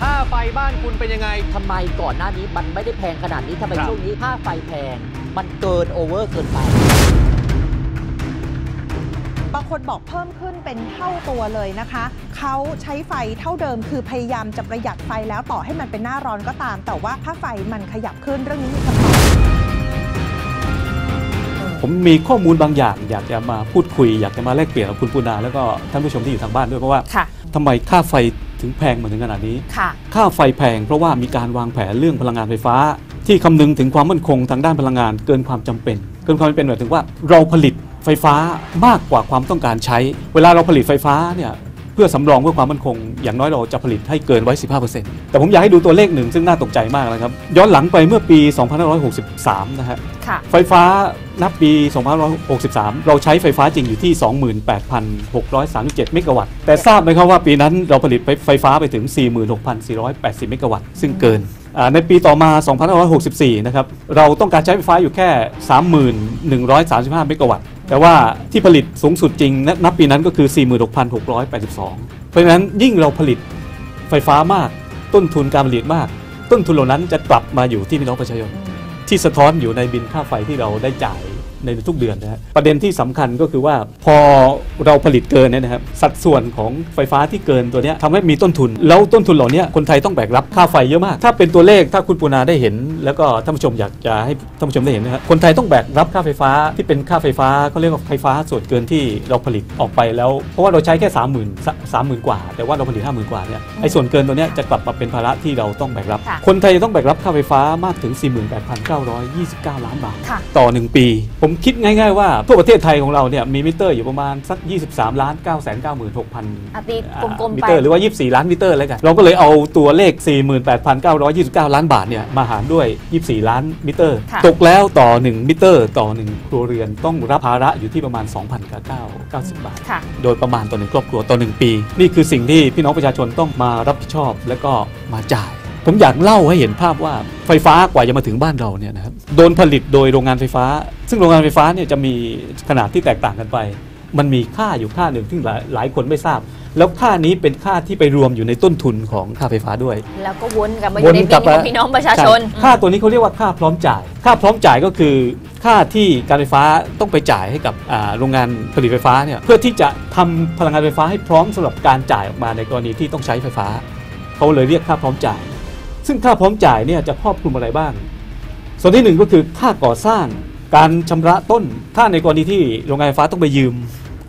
ค่าไฟบ้านคุณเป็นยังไง ทำไมก่อนหน้านี้มันไม่ได้แพงขนาดนี้ทำไมครับ ช่วงนี้ค่าไฟแพง มันเกินโอเวอร์เกินไป บางคนบอกเพิ่มขึ้นเป็นเท่าตัวเลยนะคะ เขาใช้ไฟเท่าเดิมคือพยายามจะประหยัดไฟแล้วต่อให้มันเป็นหน้าร้อนก็ตาม แต่ว่าค่าไฟมันขยับขึ้นเรื่องนี้มีคำตอบผมมีข้อมูลบางอย่าง อยากจะมาพูดคุย อยากจะมาแลกเปลี่ยนกับคุณปูนาแล้วก็ท่านผู้ชมที่อยู่ทางบ้านด้วยเพราะว่าค่ะ ทำไมค่าไฟ ถึงแพงมาถึงขนาดนี้ค่ะค่าไฟแพงเพราะว่ามีการวางแผนเรื่องพลังงานไฟฟ้า ที่คำนึงถึงความมั่นคงทางด้านพลังงานเกินความจำเป็น เกินความจำเป็นหมายถึงว่าเราผลิตไฟฟ้ามากกว่าความต้องการใช้ เวลาเราผลิตไฟฟ้าเนี่ย เพื่อสำรองเพื่อความมั่นคง อย่างน้อยเราจะผลิตให้เกินไว้ 15%แต่ผมอยากให้ดูตัวเลขหนึ่งซึ่งน่าตกใจมากนะครับ ย้อนหลังไปเมื่อปี 2563 นะฮะ ค่ะ ไฟฟ้านับปี 2563 เราใช้ไฟฟ้าจริงอยู่ที่ 28,637 เมกะวัตต์ แต่ทราบไหมครับว่าปีนั้นเราผลิตไฟฟ้าไปถึง 46,480 เมกะวัตต์ ซึ่งเกินอ่า ในปีต่อมา 2564 นะครับ เราต้องการใช้ไฟฟ้าอยู่แค่ 31,135 เมกะวัตต์ แต่ว่าที่ผลิตสูงสุดจริงณนับปีนั้นก็คือ 46,682 เพราะฉะนั้นยิ่งเราผลิตไฟฟ้ามาก ต้นทุนการผลิตมาก ต้นทุนเหล่านั้นจะกลับมาอยู่ที่พี่น้องประชาชนที่สะท้อนอยู่ในบินค่าไฟที่เราได้จ่าย ในทุกเดือนนะฮะประเด็นที่สำคัญก็คือว่าพอเราผลิตเกินเนี่ยนะครับสัดส่วนของไฟฟ้าที่เกินตัวเนี้ยทำให้มีต้นทุน แล้วต้นทุนเหล่านี้คนไทยต้องแบกรับค่าไฟเยอะมาก ถ้าเป็นตัวเลขถ้าคุณปูนาได้เห็น แล้วก็ท่านผู้ชมอยากจะให้ท่านผู้ชมได้เห็นนะครับคนไทยต้องแบกรับค่าไฟฟ้าที่เป็นค่าไฟฟ้าเขาเรียกว่าไฟฟ้าส่วนเกินที่เราผลิตออกไปแล้ว เพราะว่าเราใช้แค่ 3 0 0 0 0 0 3 0,000 กว่า แต่ว่าเราผลิต 50,000 กว่าเนี่ยไอ้ส่วนเกินตัวเนี้ยจะกลับมาเป็นภาระที่เราต้องแบกรับค่ะคนไทยต้องแบกรับค่าไฟฟ้ามากถึง 48,929 ล้านบาทค่ะต่อ 1 ปี ผมคิดง่าย ๆ ว่าทั่วประเทศไทยของเราเนี่ยมีมิเตอร์อยู่ประมาณสัก 23ล้าน9 9 6 0 0 0อาตีกลมๆมิไปเตอร์หรือว่า 24 ล้านมิเตอร์แล้วกันเราก็เลยเอาตัวเลข 48,929 ล้านบาทเนี่ยมาหารด้วย 24 ล้านมิเตอร์ค่ะตกแล้วต่อ 1 มิเตอร์ ต่อ 1 ครัวเรือนต้องรับภาระอยู่ที่ประมาณ 2,990 บาทค่ะโดยประมาณต่อหนึ่งครอบครัวต่อหนึ่งปี นี่คือสิ่งที่พี่น้องประชาชนต้องมารับผิดชอบและก็มาจ่าย ผมอยากเล่าให้เห็นภาพว่าไฟฟ้ากว่าจะมาถึงบ้านเราเนี่ยนะครับโดนผลิตโดยโรงงานไฟฟ้า ซึ่งโรงงานไฟฟ้าเนี่ยจะมีขนาดที่แตกต่างกันไป มันมีค่าอยู่ค่าหนึ่งที่หลายหลายคนไม่ทราบ แล้วค่านี้เป็นค่าที่ไปรวมอยู่ในต้นทุนของค่าไฟฟ้าด้วย แล้วก็วนกลับมาอยู่ในบินของพี่น้องประชาชนใค่าตัวนี้เขาเรียกว่าค่าพร้อมจ่าย ค่าพร้อมจ่ายก็คือ ค่าที่การไฟฟ้าต้องไปจ่ายให้กับอ่าโรงงานผลิตไฟฟ้าเนี่ยเพื่อที่จะทำพลังงานไฟฟ้าให้พร้อมสำหรับการจ่ายออกมาในกรณีที่ต้องใช้ไฟฟ้าเขาเลยเรียกค่าพร้อมจ่าย ซึ่งค่าพร้อมจ่ายเนี่ยจะครอบคลุมอะไรบ้าง ส่วนที่หนึ่งก็คือค่าก่อสร้าง การชำระต้น ค่าในกรณีที่โรงงานไฟฟ้าต้องไปยืม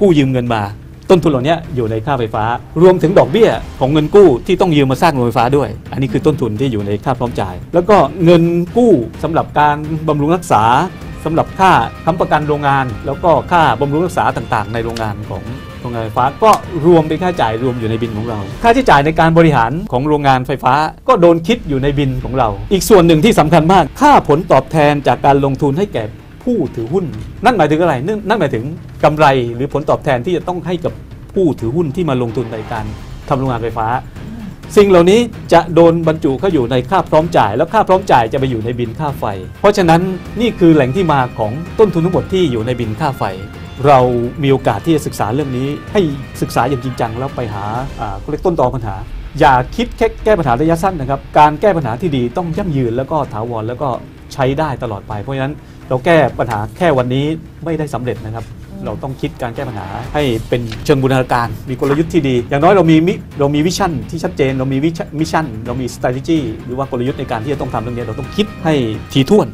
กู้ยืมเงินมา ต้นทุนเหล่านี้อยู่ในค่าไฟฟ้า รวมถึงดอกเบี้ยของเงินกู้ที่ต้องยืมมาสร้างโรงไฟฟ้าด้วย อันนี้คือต้นทุนที่อยู่ในค่าพร้อมจ่าย แล้วก็เงินกู้สำหรับการบำรุงรักษา สำหรับค่าค้ำประกันโรงงาน แล้วก็ค่าบำรุงรักษาต่างๆ ในโรงงานของโรงงานไฟฟ้าก็รวมเป็นค่าจ่ายรวมอยู่ในบินของเรา ค่าใช้จ่ายในการบริหารของโรงงานไฟฟ้า ก็โดนคิดอยู่ในบินของเรา อีกส่วนหนึ่งที่สำคัญมากค่าผลตอบแทนจากการลงทุนให้แก่ผู้ถือหุ้น นั่นหมายถึงอะไรนั่นนั่นหมายถึงกำไรหรือผลตอบแทนที่จะต้องให้กับผู้ถือหุ้นที่มาลงทุนในการทำโรงงานไฟฟ้า สิ่งเหล่านี้จะโดนบรรจุเข้าอยู่ในค่าพร้อมจ่าย แล้วค่าพร้อมจ่ายจะไปอยู่ในบินค่าไฟ เพราะฉะนั้นนี่คือแหล่งที่มาของต้นทุนทั้งหมดที่อยู่ในบิลค่าไฟ เรามีโอกาสที่จะศึกษาเรื่องนี้ ให้ศึกษาอย่างจริงจังแล้วไปหาอ่าเขาเรียกต้นตอปัญหา อย่าคิดแค่แก้ปัญหาระยะสั้นนะครับ การแก้ปัญหาที่ดีต้องยั่งยืนแล้วก็ถาวรแล้วก็ใช้ได้ตลอดไป เพราะฉะนั้นเราแก้ปัญหาแค่วันนี้ไม่ได้สำเร็จนะครับ เราต้องคิดการแก้ปัญหาให้เป็นเชิงบูรณาการ มีกลยุทธ์ที่ดี อย่างน้อยเรามีมิเรามี vision ที่ชัดเจน เรามี vision mission เรามี strategy หรือว่ากลยุทธ์ในการที่จะต้องทำเรื่องนี้เราต้องคิดให้ทีท่วน